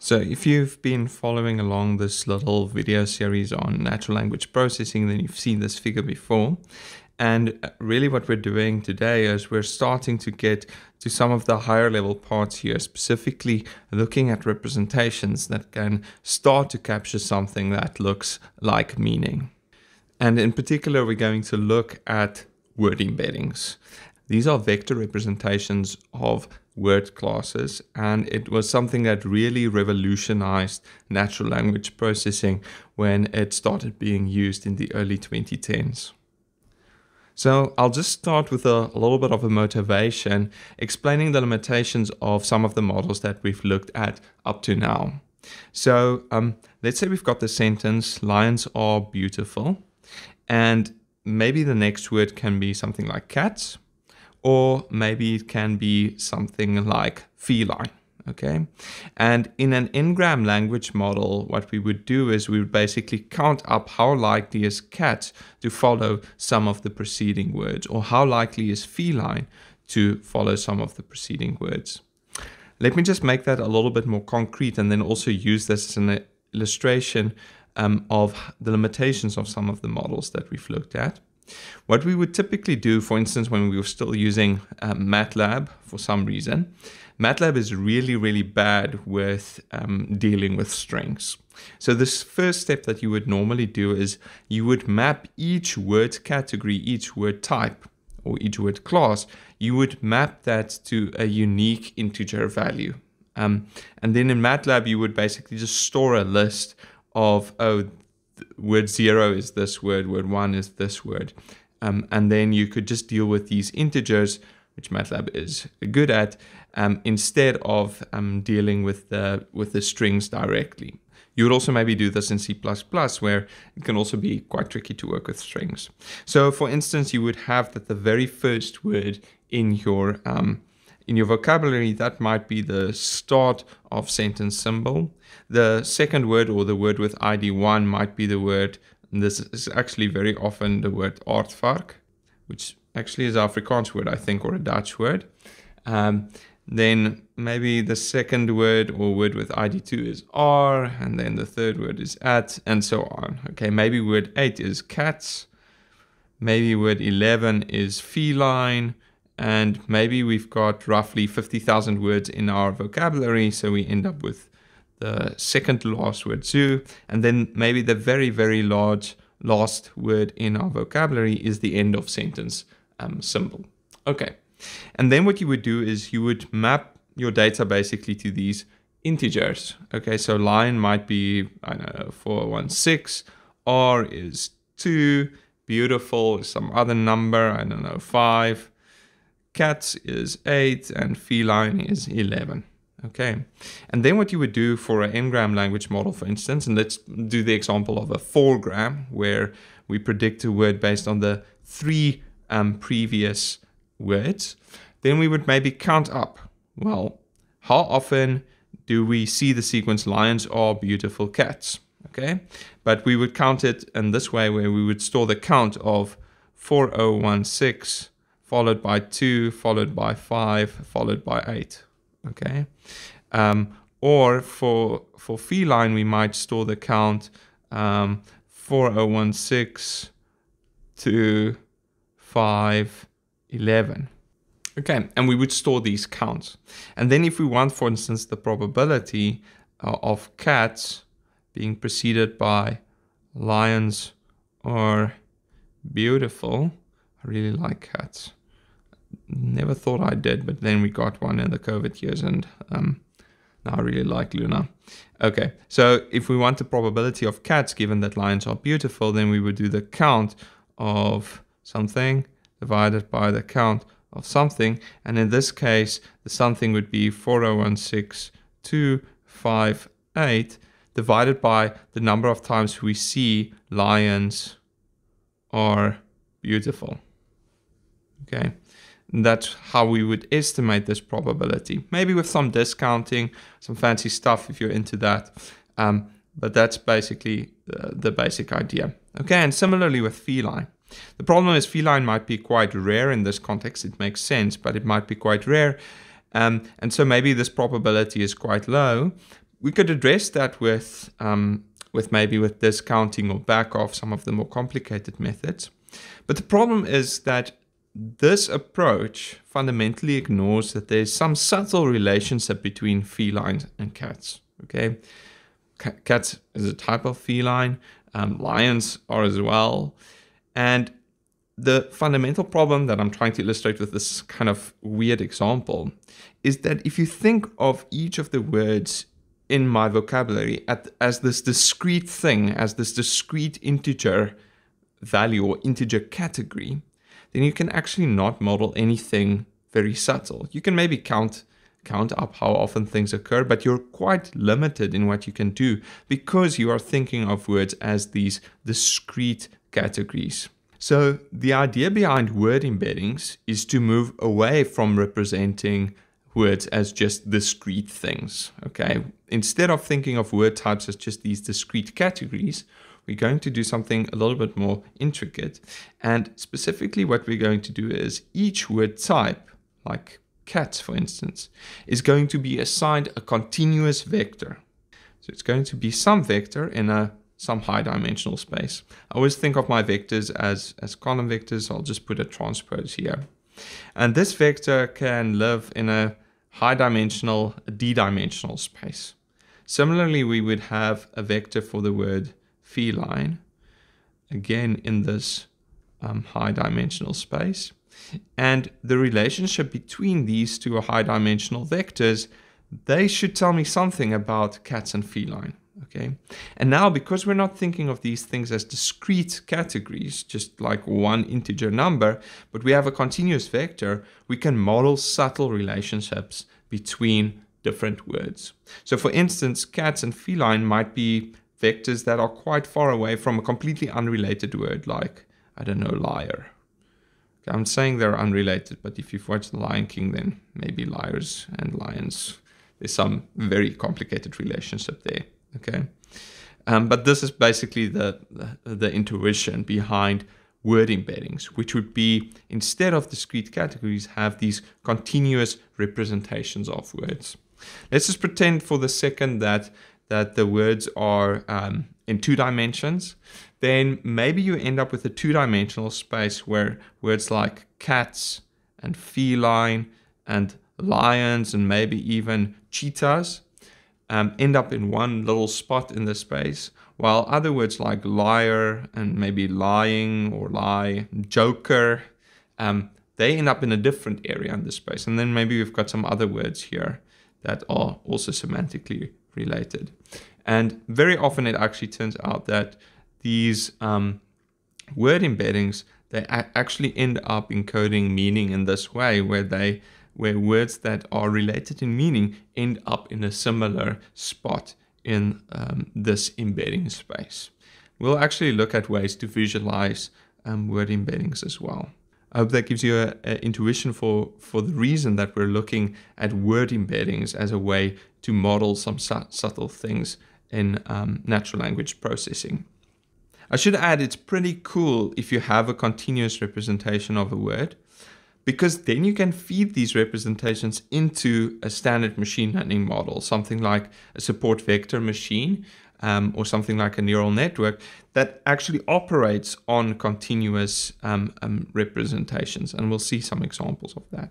So if you've been following along this little video series on natural language processing, then you've seen this figure before. And uh, really what we're doing today is we're starting to get to some of the higher level parts here, specifically looking at representations that can start to capture something that looks like meaning. And in particular, we're going to look at word embeddings. These are vector representations of word classes, and it was something that really revolutionized natural language processing when it started being used in the early 2010s. So I'll just start with a, little bit of a motivation, explaining the limitations of some of the models that we've looked at up to now. So um, let's say we've got the sentence, lions are beautiful, and maybe the next word can be something like cats, or maybe it can be something like feline. Okay. And in an n-gram language model, what we would do is we would basically count up how likely is cat to follow some of the preceding words, or how likely is feline to follow some of the preceding words. Let me just make that a little bit more concrete and then also use this as an illustration um, of the limitations of some of the models that we've looked at. What we would typically do, for instance, when we were still using um, MATLAB for some reason, MATLAB is really, really bad with um, dealing with strings. So this first step that you would normally do is you would map each word category, each word type, or each word class, you would map that to a unique integer value. Um, and then in MATLAB, you would basically just store a list of, oh, word zero is this word, word one is this word. Um, and then you could just deal with these integers, which MATLAB is good at, um, instead of um, dealing with the, with the strings directly. You would also maybe do this in C++, where it can also be quite tricky to work with strings. So for instance, you would have that the very first word in your um, in your vocabulary, that might be the start of sentence symbol. The second word or the word with ID 1 might be the word, this is actually very often the word aardvark, which actually is Afrikaans word, I think, or a Dutch word. Um, then maybe the second word or word with ID2 is R, and then the third word is at, and so on. Okay, maybe word 8 is cats, maybe word 11 is feline, and maybe we've got roughly 50,000 words in our vocabulary, so we end up with the second last word zoo, and then maybe the very, very large last word in our vocabulary is the end of sentence um, symbol. Okay, and then what you would do is you would map your data basically to these integers. Okay, so line might be, I don't know, 416, R is 2, beautiful some other number, I don't know, 5, cats is 8 and feline is 11. Okay, and then what you would do for an n-gram language model, for instance, and let's do the example of a 4-gram where we predict a word based on the three um, previous words, then we would maybe count up. Well, how often do we see the sequence lions are beautiful cats? Okay, but we would count it in this way where we would store the count of 4016 followed by 2, followed by 5, followed by 8. Okay? Um, or for, for feline, we might store the count um, 4016 to 511. Okay, and we would store these counts. And then if we want, for instance, the probability uh, of cats being preceded by lions or beautiful, I really like cats never thought I did, but then we got one in the COVID years, and um, now I really like Luna. Okay, so if we want the probability of cats, given that lions are beautiful, then we would do the count of something divided by the count of something, and in this case, the something would be 4016,258 divided by the number of times we see lions are beautiful. Okay, that's how we would estimate this probability. Maybe with some discounting, some fancy stuff if you're into that. Um, but that's basically the, the basic idea. Okay, and similarly with feline. The problem is feline might be quite rare in this context. It makes sense, but it might be quite rare. Um, and so maybe this probability is quite low. we could address that with um, with maybe with discounting or back off some of the more complicated methods. But the problem is that this approach fundamentally ignores that there's some subtle relationship between felines and cats. Okay, C- cats is a type of feline. Um, lions are as well, and the fundamental problem that I'm trying to illustrate with this kind of weird example is that if you think of each of the words in my vocabulary at, as this discrete thing, as this discrete integer value or integer category, then you can actually not model anything very subtle. You can maybe count count up how often things occur, but you're quite limited in what you can do because you are thinking of words as these discrete categories. So the idea behind word embeddings is to move away from representing words as just discrete things. Okay. Instead of thinking of word types as just these discrete categories, we're going to do something a little bit more intricate. And specifically, what we're going to do is each word type, like cat, for instance, is going to be assigned a continuous vector. So it's going to be some vector in a some high dimensional space. I always think of my vectors as, as column vectors. I'll just put a transpose here. And this vector can live in a high dimensional, d-dimensional space. Similarly, we would have a vector for the word feline, again in this um, high dimensional space. And the relationship between these two high dimensional vectors, they should tell me something about cats and feline. Okay. And now, because we're not thinking of these things as discrete categories, just like one integer number, but we have a continuous vector, we can model subtle relationships between different words. So, for instance, cats and feline might be vectors that are quite far away from a completely unrelated word, like, I don't know, liar. Okay, I'm saying they're unrelated, but if you've watched The Lion King, then maybe liars and lions, there's some very complicated relationship there. Okay. Um, but this is basically the, the, the intuition behind word embeddings, which would be instead of discrete categories, have these continuous representations of words. Let's just pretend for the second that that the words are um, in two dimensions. Then maybe you end up with a two-dimensional space where words like cats and feline and lions and maybe even cheetahs um, end up in one little spot in the space, while other words like liar and maybe lying or lie, joker, um, they end up in a different area in the space. And then maybe we've got some other words here that are also semantically related. And very often it actually turns out that these um, word embeddings, they actually end up encoding meaning in this way where they where words that are related in meaning end up in a similar spot in um, this embedding space. We'll actually look at ways to visualize um, word embeddings as well. I hope that gives you an intuition for, for the reason that we're looking at word embeddings as a way to model some su subtle things in um, natural language processing. I should add it's pretty cool if you have a continuous representation of a word because then you can feed these representations into a standard machine learning model, something like a support vector machine um, or something like a neural network that actually operates on continuous um, um, representations. And we'll see some examples of that.